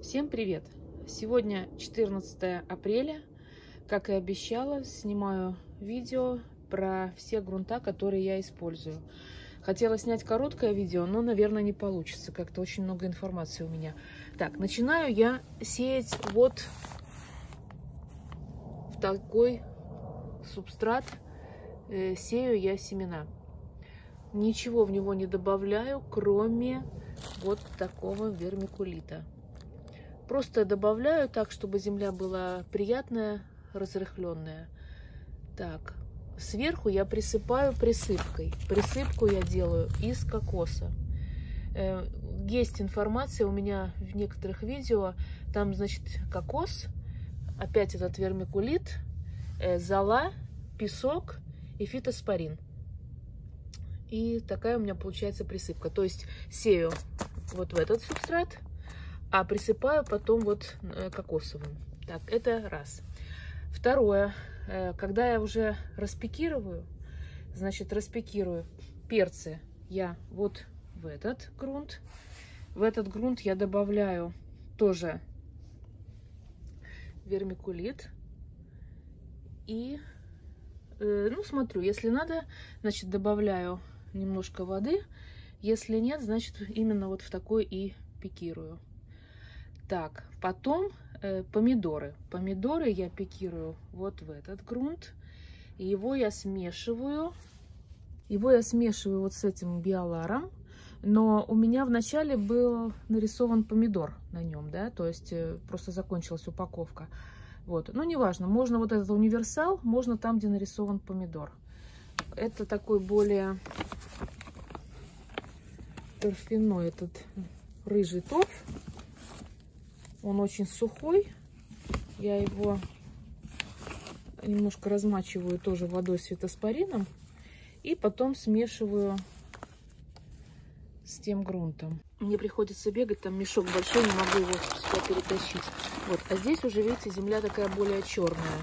Всем привет! Сегодня 14 апреля. Как и обещала, снимаю видео про все грунта, которые я использую. Хотела снять короткое видео, но, наверное, не получится. Как-то очень много информации у меня. Так, начинаю я сеять вот в такой субстрат. Э, сею я семена. Ничего в него не добавляю, кроме вот такого вермикулита. Просто добавляю так, чтобы земля была приятная, разрыхленная. Так, сверху я присыпаю присыпкой. Присыпку я делаю из кокоса. Э, есть информация у меня в некоторых видео. Там, значит, кокос, опять этот вермикулит, э, зола, песок и фитоспорин. И такая у меня получается присыпка. То есть сею вот в этот субстрат, а присыпаю потом вот э, кокосовым. Так, это раз. Второе, э, когда я уже распекирую, значит, распекирую перцы я вот в этот грунт. В этот грунт я добавляю тоже вермикулит. И, э, ну, смотрю, если надо, значит, добавляю немножко воды. Если нет, значит, именно вот в такой и пикирую. Так, потом э, помидоры. Помидоры я пикирую вот в этот грунт. Его я смешиваю. Его я смешиваю вот с этим биоларом. Но у меня вначале был нарисован помидор на нем, да, то есть э, просто закончилась упаковка. Вот, ну неважно, можно вот этот универсал, можно там, где нарисован помидор. Это такой более торфяной этот рыжий торф. Он очень сухой. Я его немножко размачиваю тоже водой с фитоспорином. И потом смешиваю с тем грунтом. Мне приходится бегать, там мешок большой, не могу его сюда перетащить. Вот, а здесь уже, видите, земля такая более черная.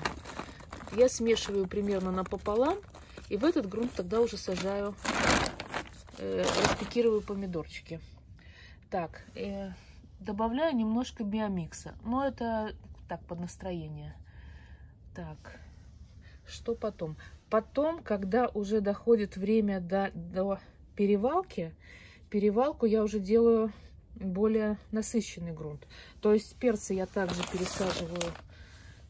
Я смешиваю примерно напополам, и в этот грунт тогда уже сажаю, э, распекирую помидорчики. Так, э, Добавляю немножко биомикса. Но это так, под настроение. Так, что потом? Потом, когда уже доходит время до, до перевалки, перевалку я уже делаю более насыщенный грунт. То есть перцы я также пересаживаю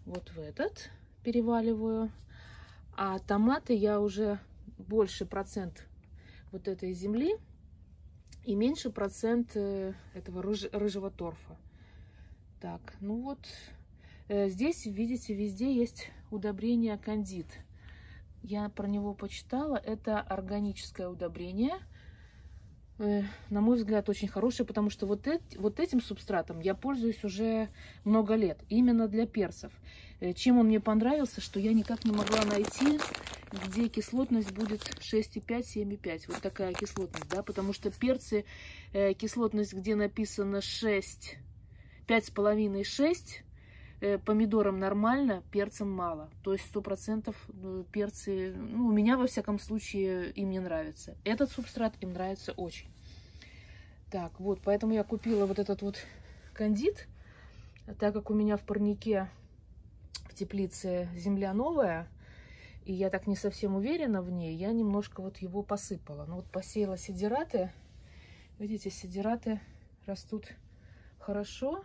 вот в этот, переваливаю. А томаты я уже больше процент вот этой земли и меньше процент э, этого рыж, рыжего торфа. Так, ну вот, э, здесь, видите, везде есть удобрение кандид. Я про него почитала. Это органическое удобрение. Э, на мой взгляд, очень хорошее, потому что вот, эти, вот этим субстратом я пользуюсь уже много лет. Именно для перцев. Чем он мне понравился, что я никак не могла найти где кислотность будет 6,5, 7,5. Вот такая кислотность, да, потому что перцы, э, кислотность, где написано 6, 5,5, 6, э, помидорам нормально, перцам мало. То есть 100% э, перцы, ну, у меня, во всяком случае, им не нравится. Этот субстрат им нравится очень. Так, вот, поэтому я купила вот этот вот кандид, так как у меня в парнике в теплице земля новая, и я так не совсем уверена в ней, я немножко вот его посыпала. Ну вот посеяла сидираты. Видите, сидираты растут хорошо.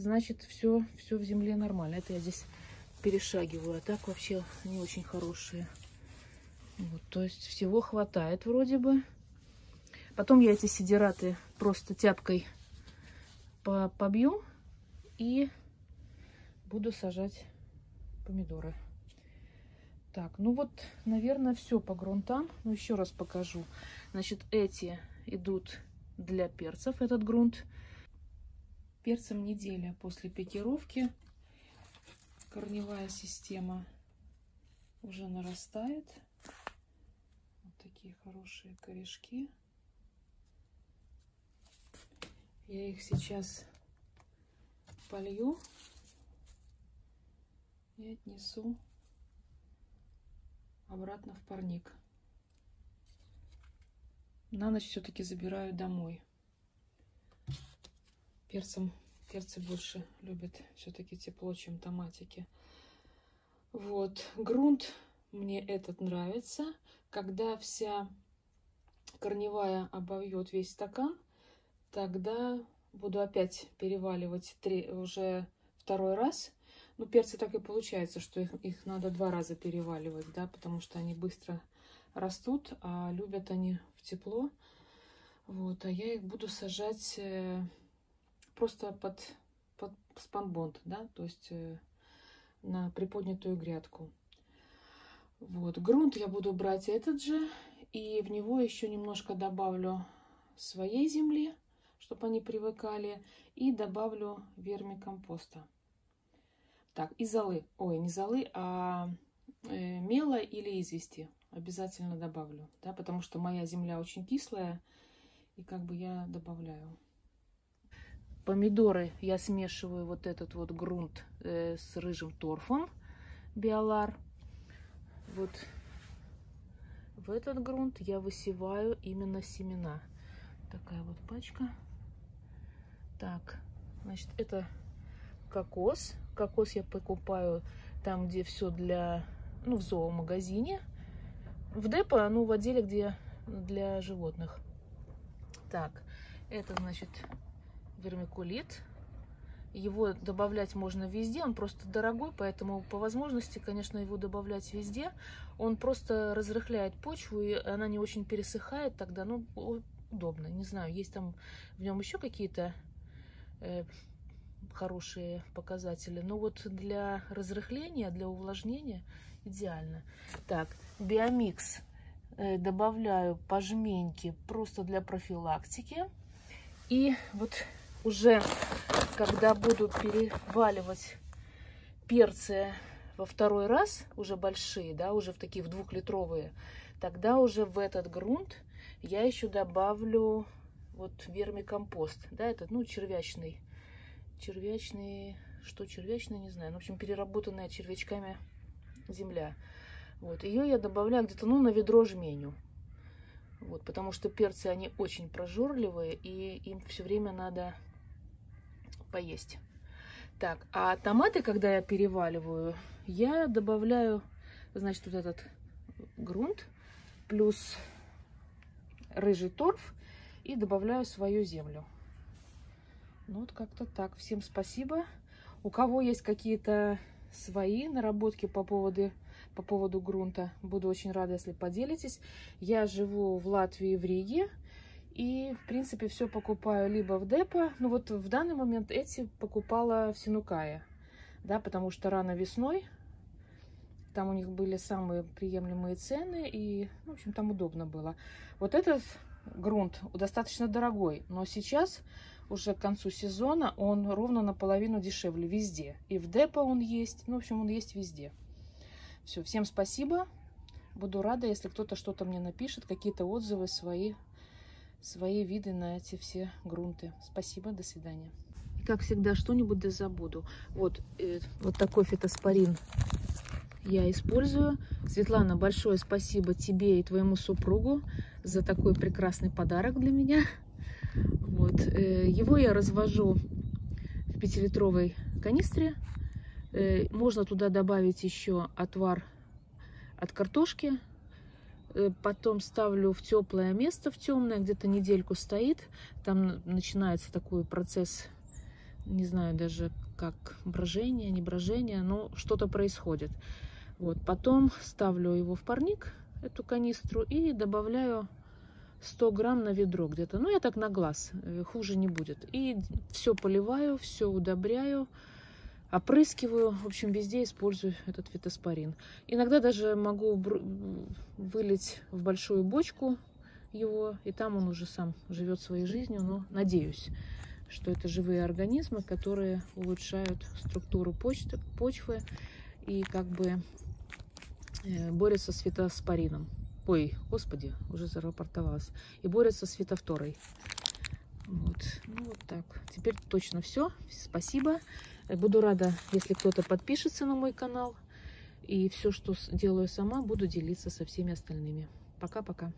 Значит, все, все в земле нормально. Это я здесь перешагиваю. А так вообще они очень хорошие. Вот, то есть всего хватает вроде бы. Потом я эти сидираты просто тяпкой побью и буду сажать помидоры. Так, ну вот, наверное, все по грунтам. Ну, еще раз покажу. Значит, эти идут для перцев, этот грунт. Перцем неделя после пикировки. Корневая система уже нарастает. Вот такие хорошие корешки. Я их сейчас полью и отнесу обратно в парник. На ночь все-таки забираю домой. Перцем Перцы больше любят все-таки тепло, чем томатики. Вот, грунт мне этот нравится. Когда вся корневая обовьет весь стакан, тогда буду опять переваливать три, уже второй раз. Ну, перцы так и получается, что их, их надо два раза переваливать, да, потому что они быстро растут, а любят они в тепло. Вот, а я их буду сажать э, просто под, под спанбонд, да, то есть э, на приподнятую грядку. Вот, грунт я буду брать этот же, и в него еще немножко добавлю своей земли, чтобы они привыкали, и добавлю вермикомпоста. Так, и золы, ой, не золы, а э, мела или извести обязательно добавлю, да, потому что моя земля очень кислая, и как бы я добавляю. Помидоры я смешиваю вот этот вот грунт э, с рыжим торфом, биолар. Вот в этот грунт я высеваю именно семена. Такая вот пачка. Так, значит, это кокос. Кокос я покупаю там, где все для, ну, в зоомагазине. В депо, ну, в отделе, где для животных. Так, это, значит, вермикулит. Его добавлять можно везде, он просто дорогой, поэтому по возможности, конечно, его добавлять везде. Он просто разрыхляет почву, и она не очень пересыхает тогда, ну, удобно. Не знаю, есть там в нем еще какие-то э, хорошие показатели. Но вот для разрыхления, для увлажнения идеально. Так, биомикс э, добавляю по просто для профилактики. И вот уже когда буду переваливать перцы во второй раз, уже большие, да, уже в такие в двухлитровые, тогда уже в этот грунт я еще добавлю вот вермикомпост, да, этот, ну, червячный, червячный, что червячный, не знаю, ну, в общем, переработанная червячками земля. Вот, ее я добавляю где-то, ну, на ведро жменю. Вот, потому что перцы, они очень прожорливые, и им все время надо поесть. Так, а томаты, когда я переваливаю, я добавляю, значит, вот этот грунт плюс рыжий торф и добавляю свою землю. Ну, вот как-то так. Всем спасибо. У кого есть какие-то свои наработки по поводу, по поводу грунта, буду очень рада, если поделитесь. Я живу в Латвии, в Риге. И, в принципе, все покупаю либо в депо, ну вот в данный момент эти покупала в Синукае, да, потому что рано весной, там у них были самые приемлемые цены, и, в общем, там удобно было. Вот этот грунт достаточно дорогой, но сейчас, уже к концу сезона, он ровно наполовину дешевле везде. И в депо он есть, ну, в общем, он есть везде. Все, всем спасибо. Буду рада, если кто-то что-то мне напишет, какие-то отзывы свои свои виды на эти все грунты. Спасибо, до свидания. И как всегда, что-нибудь да забуду. Вот, э, вот такой фитоспорин я использую. Светлана, большое спасибо тебе и твоему супругу за такой прекрасный подарок для меня. Вот, э, его я развожу в пятилитровой канистре. Э, можно туда добавить еще отвар от картошки, потом ставлю в теплое место, в темное, где-то недельку стоит. Там начинается такой процесс, не знаю даже как брожение, не брожение, но что-то происходит. Вот, потом ставлю его в парник, эту канистру, и добавляю 100 грамм на ведро где-то. Ну, я так на глаз, э, хуже не будет. И все поливаю, все удобряю опрыскиваю. В общем, везде использую этот фитоспорин. Иногда даже могу вылить в большую бочку его, и там он уже сам живет своей жизнью. Но надеюсь, что это живые организмы, которые улучшают структуру почты, почвы и как бы э, борются с фитоспорином. Ой, господи, уже зарапортовалась. И борются с фитофторой. Вот, ну вот так. Теперь точно все. Спасибо. Буду рада, если кто-то подпишется на мой канал. И все, что делаю сама, буду делиться со всеми остальными. Пока-пока.